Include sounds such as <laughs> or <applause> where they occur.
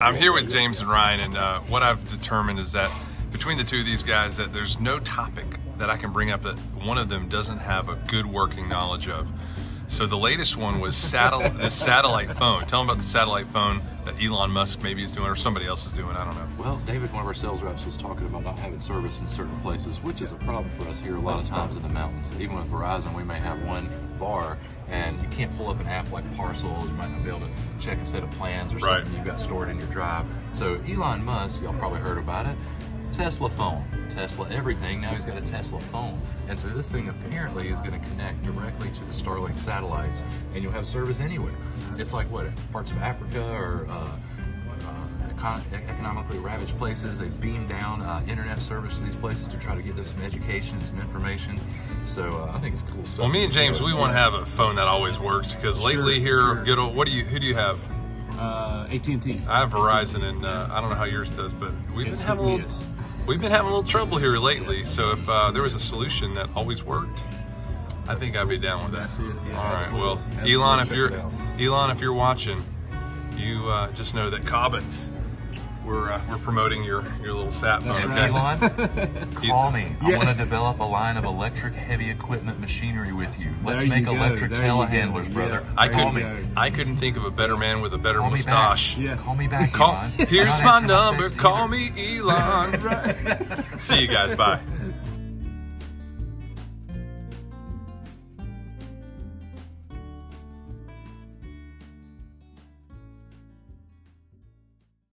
I'm here with James and Ryan, and uh, what I've determined is that between the two of these guys, that there's no topic that I can bring up that one of them doesn't have a good working knowledge of. So the latest one was satel- the satellite phone. Tell them about the satellite phone that Elon Musk maybe is doing, or somebody else is doing. I don't know. Well, David, one of our sales reps, was talking about not having service in certain places, which is a problem for us here a lot of times in the mountains. Even with Verizon, we may have one bar, and you can't pull up an app like Parcel. You might not be able to check a set of plans or Right. something you've got stored in your drive. So Elon Musk, y'all probably heard about it. Tesla phone, Tesla everything. Now he's got a Tesla phone, and so this thing apparently is going to connect directly to the Starlink satellites, and you'll have service anywhere. It's like what parts of Africa or uh, uh, econ- economically ravaged places. They beam down uh, internet service to these places to try to get them some education, some information. So uh, I think it's cool stuff. Well, me and James, we want to have a phone that always works because lately here, sure. good old, what do you, who do you have? Uh, AT&T. I have Verizon, and uh, I don't know how yours does, but we've been having a little, miss. We've been having a little trouble here lately. So if uh, there was a solution that always worked, I think I'd be down with that. Yeah, All right. Well. Elon, if you're. Elon, if you're watching, you uh, just know that Kabens, we're uh, we're promoting your your little sat phone. That's okay? right. <laughs> Elon, call me. I want to develop a line of electric heavy equipment machinery with you. Let's you make go, electric there you telehandlers, brother. Yeah. I call couldn't me. I couldn't think of a better man with a better Call mustache. back. Yeah. Call me back, Call, Elon. <laughs> here's my number. Call either. me Elon. <laughs> See you guys. Bye.